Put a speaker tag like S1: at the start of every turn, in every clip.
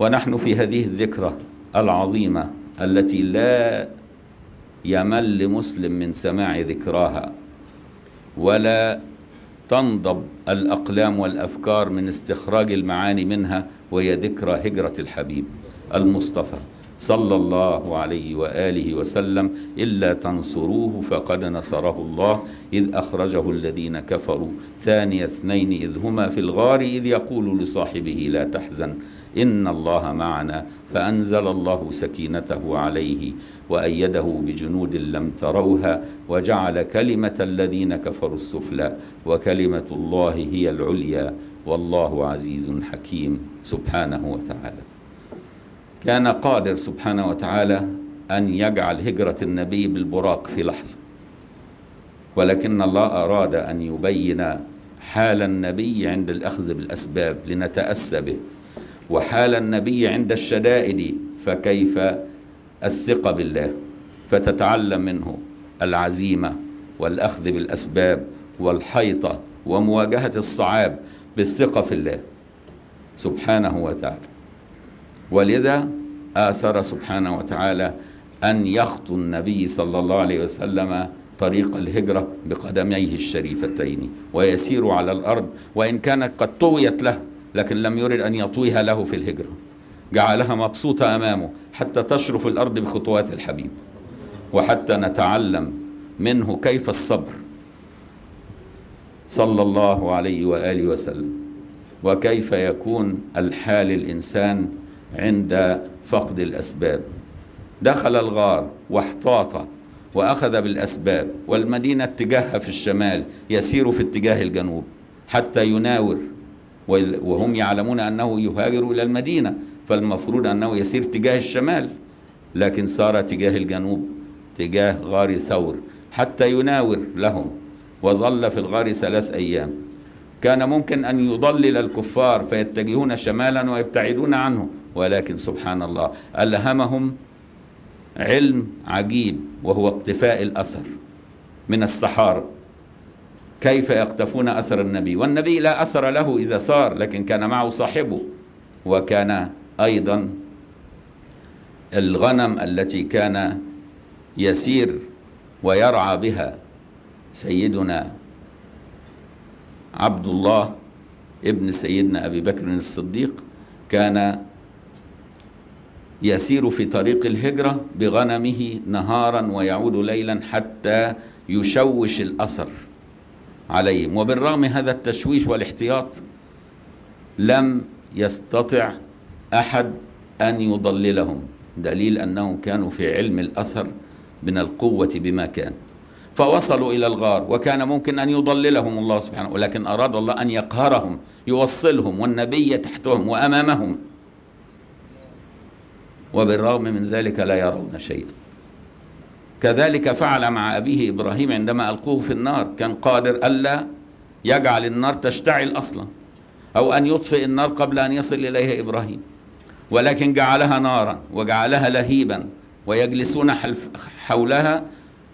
S1: ونحن في هذه الذكرى العظيمة التي لا يمل مسلم من سماع ذكراها ولا تنضب الأقلام والأفكار من استخراج المعاني منها وهي ذكرى هجرة الحبيب المصطفى. صلى الله عليه وآله وسلم إلا تنصروه فقد نصره الله إذ أخرجه الذين كفروا. ثاني اثنين إذ هما في الغار إذ يقول لصاحبه لا تحزن إن الله معنا. فأنزل الله سكينته عليه وأيده بجنود لم تروها وجعل كلمة الذين كفروا السفلى وكلمة الله هي العليا. والله عزيز حكيم. سبحانه وتعالى. كان قادر سبحانه وتعالى أن يجعل هجرة النبي بالبراق في لحظة. ولكن الله أراد أن يبين حال النبي عند الأخذ بالأسباب لنتأسى به. وحال النبي عند الشدائد فكيف الثقة بالله؟ فتتعلم منه العزيمة والأخذ بالأسباب والحيطة ومواجهة الصعاب بالثقة في الله سبحانه وتعالى. ولذا آثر سبحانه وتعالى أن يخطو النبي صلى الله عليه وسلم طريق الهجرة بقدميه الشريفتين ويسير على الأرض وإن كانت قد طويت له لكن لم يرد أن يطويها له في الهجرة. جعلها مبسوطة أمامه حتى تشرف الأرض بخطوات الحبيب. وحتى نتعلم منه كيف الصبر. صلى الله عليه وآله وسلم. وكيف يكون الحال الإنسان عند فقد الأسباب. دخل الغار واحتاط وأخذ بالأسباب والمدينة اتجاهها في الشمال يسير في اتجاه الجنوب حتى يناور وهم يعلمون أنه يهاجر إلى المدينة فالمفروض أنه يسير تجاه الشمال لكن صار تجاه الجنوب تجاه غار ثور حتى يناور لهم وظل في الغار ثلاث أيام. كان ممكن أن يضلل الكفار فيتجهون شمالا ويبتعدون عنه ولكن سبحان الله ألهمهم علم عجيب وهو اقتفاء الأثر من الصحارى كيف يقتفون أثر النبي؟ والنبي لا أثر له إذا صار لكن كان معه صاحبه وكان أيضا الغنم التي كان يسير ويرعى بها سيدنا عبد الله ابن سيدنا أبي بكر الصديق كان يسير في طريق الهجرة بغنمه نهارا ويعود ليلا حتى يشوش الأثر عليهم. وبالرغم هذا التشويش والاحتياط لم يستطع أحد أن يضللهم. دليل أنهم كانوا في علم الأثر من القوة بما كان. فوصلوا إلى الغار وكان ممكن أن يضللهم الله سبحانه ولكن أراد الله أن يقهرهم يوصلهم والنبي تحتهم وأمامهم. وبالرغم من ذلك لا يرون شيئا. كذلك فعل مع أبيه إبراهيم عندما ألقوه في النار كان قادر ألا يجعل النار تشتعل أصلا أو أن يطفئ النار قبل أن يصل إليها إبراهيم. ولكن جعلها نارا وجعلها لهيبا ويجلسون حولها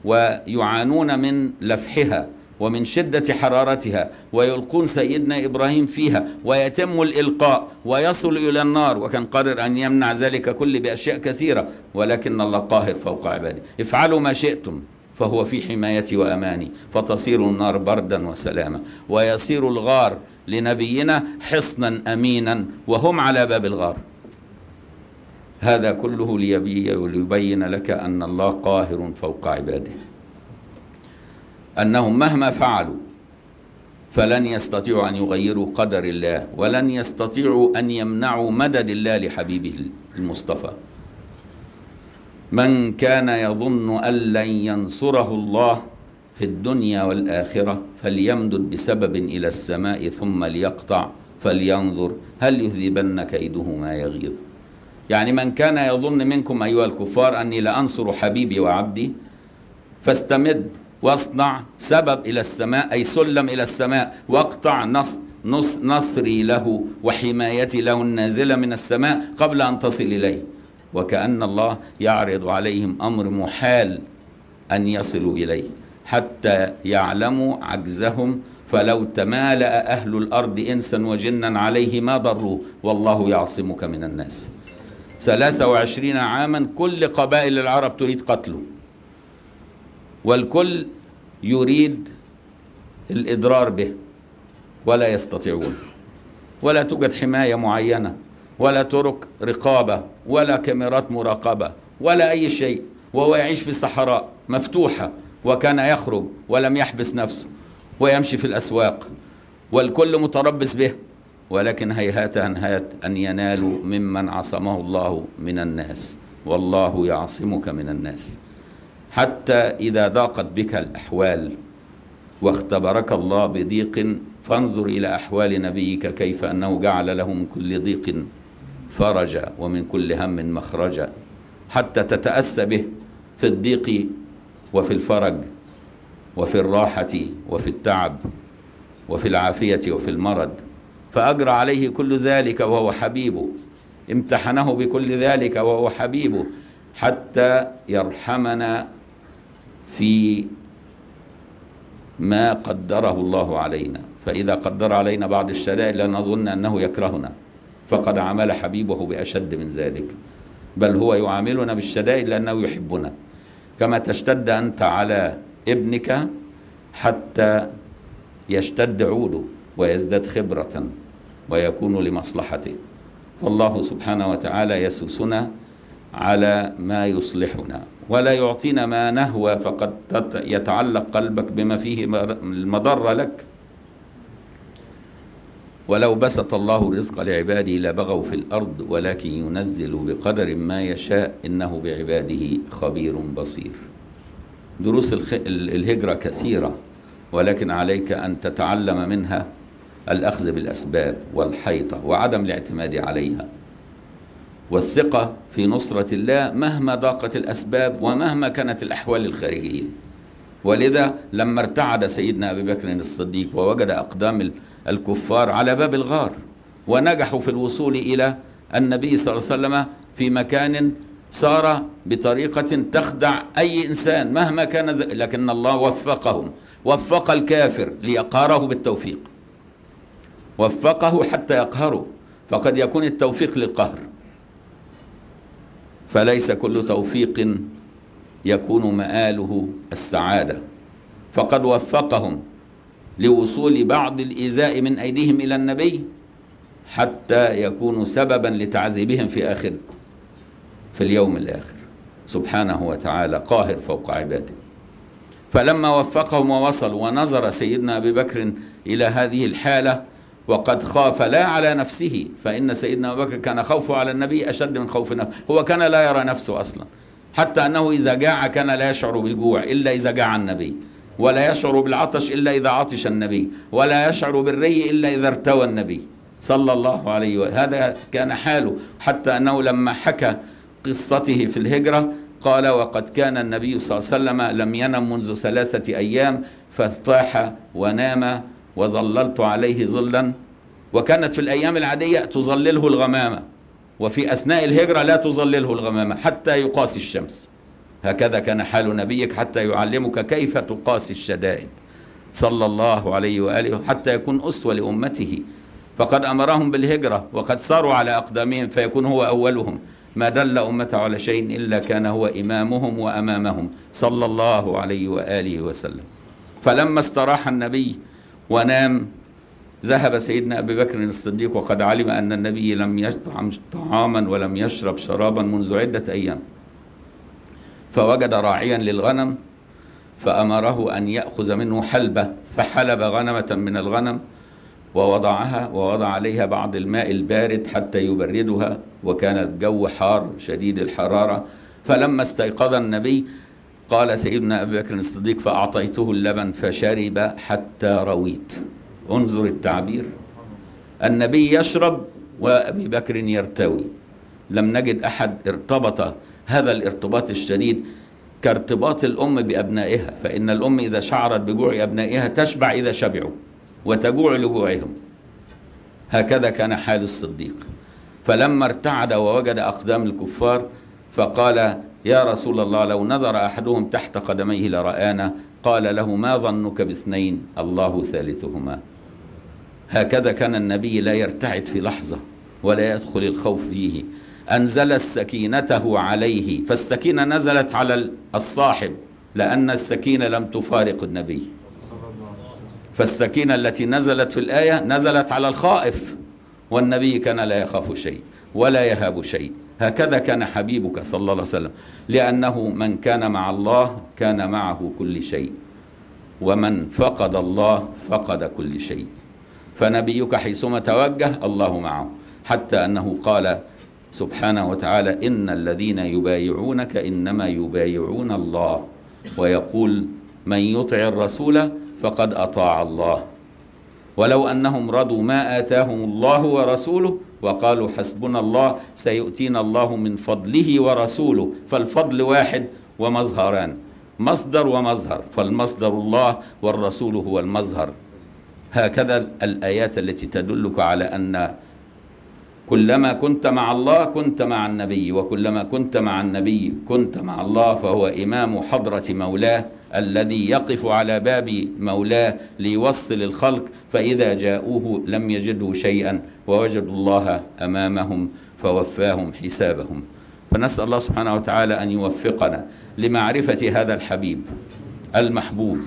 S1: ويعانون من لفحها. ومن شدة حرارتها ويلقون سيدنا إبراهيم فيها ويتم الإلقاء ويصل إلى النار وكان قادر أن يمنع ذلك كله بأشياء كثيرة ولكن الله قاهر فوق عباده. افعلوا ما شئتم فهو في حمايتي وأماني فتصير النار بردا وسلاما ويصير الغار لنبينا حصنا أمينا وهم على باب الغار. هذا كله ليبين لك أن الله قاهر فوق عباده. أنهم مهما فعلوا فلن يستطيعوا أن يغيروا قدر الله ولن يستطيعوا أن يمنعوا مدد الله لحبيبه المصطفى. من كان يظن أن لن ينصره الله في الدنيا والآخرة فليمدد بسبب إلى السماء ثم ليقطع فلينظر هل يذهبن كيده ما يغيظ. يعني من كان يظن منكم أيها الكفار أني لأنصر حبيبي وعبدي فاستمد واصنع سبب إلى السماء أي سلم إلى السماء. واقطع نص نص نصري له وحمايتي له النازلة من السماء قبل أن تصل إليه. وكأن الله يعرض عليهم أمر محال أن يصلوا إليه. حتى يعلموا عجزهم فلو تمالأ أهل الأرض إنسا وجنا عليه ما ضروه والله يعصمك من الناس. ثلاثة وعشرين عاما كل قبائل العرب تريد قتله. والكل يريد الإضرار به ولا يستطيعون. ولا توجد حماية معينة ولا طرق رقابة ولا كاميرات مراقبة ولا أي شيء. وهو يعيش في الصحراء مفتوحة وكان يخرج ولم يحبس نفسه ويمشي في الأسواق. والكل متربص به ولكن هيهات هيهات أن ينالوا ممن عصمه الله من الناس. والله يعصمك من الناس. حتى إذا ضاقت بك الأحوال واختبرك الله بضيق فانظر إلى أحوال نبيك كيف أنه جعل له من كل ضيق فرجا ومن كل هم مخرجا. حتى تتأسى به في الضيق وفي الفرج وفي الراحة وفي التعب وفي العافية وفي المرض. فأجرى عليه كل ذلك وهو حبيبه امتحنه بكل ذلك وهو حبيبه حتى يرحمنا في ما قدره الله علينا. فإذا قدر علينا بعض الشدائد لنظن أنه يكرهنا. فقد عمل حبيبه بأشد من ذلك. بل هو يعاملنا بالشدائد لأنه يحبنا. كما تشتد أنت على ابنك حتى يشتد عوده ويزداد خبرة ويكون لمصلحته. فالله سبحانه وتعالى يسوسنا على ما يصلحنا. ولا يعطينا ما نهوى فقد يتعلق قلبك بما فيه المضرة لك. ولو بسط الله الرزق لعباده لبغوا في الأرض ولكن ينزل بقدر ما يشاء إنه بعباده خبير بصير. دروس الهجرة كثيرة ولكن عليك أن تتعلم منها الأخذ بالأسباب والحيطة وعدم الاعتماد عليها. والثقة في نصرة الله مهما ضاقت الأسباب ومهما كانت الأحوال الخارجية. ولذا لما ارتعد سيدنا أبي بكر الصديق ووجد أقدام الكفار على باب الغار ونجحوا في الوصول إلى النبي صلى الله عليه وسلم في مكان صار بطريقة تخدع أي إنسان مهما كان لكن الله وفقهم وفق الكافر ليقهره بالتوفيق. وفقه حتى يقهره فقد يكون التوفيق للقهر. فليس كل توفيق يكون مآله السعادة. فقد وفقهم لوصول بعض الإيذاء من أيديهم إلى النبي حتى يكونوا سببا لتعذيبهم في آخر في اليوم الآخر. سبحانه وتعالى قاهر فوق عباده. فلما وفقهم ووصلوا ونظر سيدنا أبي بكر إلى هذه الحالة وقد خاف لا على نفسه فإن سيدنا أبو بكر كان خوفه على النبي أشد من خوف نفسه. هو كان لا يرى نفسه أصلا حتى أنه إذا جاع كان لا يشعر بالجوع إلا إذا جاع النبي ولا يشعر بالعطش إلا إذا عطش النبي ولا يشعر بالري إلا إذا ارتوى النبي صلى الله عليه وسلم. هذا كان حاله حتى أنه لما حكى قصته في الهجرة قال وقد كان النبي صلى الله عليه وسلم لم ينم منذ ثلاثة أيام فارتاح ونام وظللت عليه ظلا. وكانت في الأيام العادية تظلله الغمامة وفي أثناء الهجرة لا تظلله الغمامة حتى يقاسي الشمس. هكذا كان حال نبيك حتى يعلمك كيف تقاسي الشدائد. صلى الله عليه وآله حتى يكون أسوة لأمته. فقد أمرهم بالهجرة وقد ساروا على أقدامهم فيكون هو أولهم. ما دل أمته على شيء إلا كان هو إمامهم وأمامهم. صلى الله عليه وآله وسلم. فلما استراح النبي ونام. ذهب سيدنا أبي بكر الصديق وقد علم أن النبي لم يطعم طعاما ولم يشرب شرابا منذ عدة أيام. فوجد راعيا للغنم فأمره أن يأخذ منه حلبة فحلب غنمة من الغنم ووضعها ووضع عليها بعض الماء البارد حتى يبردها وكان الجو حار شديد الحرارة. فلما استيقظ النبي قال سيدنا أبي بكر الصديق فأعطيته اللبن فشرب حتى رويت. انظر التعبير. النبي يشرب وأبي بكر يرتوي. لم نجد أحد ارتبط هذا الارتباط الشديد كارتباط الأم بأبنائها فإن الأم إذا شعرت بجوع أبنائها تشبع إذا شبعوا وتجوع لجوعهم. هكذا كان حال الصديق. فلما ارتعد ووجد أقدام الكفار فقال يا رسول الله لو نظر أحدهم تحت قدميه لرآنا قال له ما ظنك باثنين؟ الله ثالثهما. هكذا كان النبي لا يرتعد في لحظة ولا يدخل الخوف فيه. أنزل سكينته عليه فالسكينة نزلت على الصاحب لأن السكينة لم تفارق النبي. فالسكينة التي نزلت في الآية نزلت على الخائف والنبي كان لا يخاف شيء ولا يهاب شيء. هكذا كان حبيبك صلى الله عليه وسلم. لأنه من كان مع الله كان معه كل شيء. ومن فقد الله فقد كل شيء. فنبيك حيثما توجه الله معه. حتى أنه قال سبحانه وتعالى إن الذين يبايعونك إنما يبايعون الله. ويقول من يطع الرسول فقد أطاع الله. ولو أنهم رضوا ما آتاهم الله ورسوله وقالوا حسبنا الله سيؤتينا الله من فضله ورسوله. فالفضل واحد ومظهران. مصدر ومظهر. فالمصدر الله والرسول هو المظهر. هكذا الآيات التي تدلك على أن كلما كنت مع الله كنت مع النبي وكلما كنت مع النبي كنت مع الله فهو إمام حضرة مولاه. الذي يقف على باب مولاه ليوصل الخلق فإذا جاءوه لم يجدوا شيئا ووجدوا الله أمامهم فوفاهم حسابهم. فنسأل الله سبحانه وتعالى أن يوفقنا لمعرفة هذا الحبيب المحبوب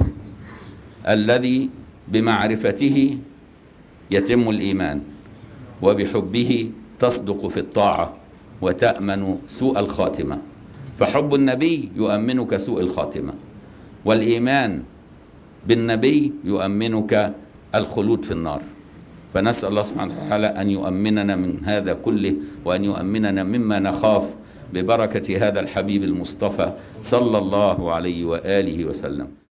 S1: الذي بمعرفته يتم الإيمان وبحبه تصدق في الطاعة وتأمن سوء الخاتمة. فحب النبي يؤمنك سوء الخاتمة. والإيمان بالنبي يؤمنك الخلود في النار. فنسأل الله سبحانه وتعالى أن يؤمننا من هذا كله وأن يؤمننا مما نخاف ببركة هذا الحبيب المصطفى صلى الله عليه وآله وسلم.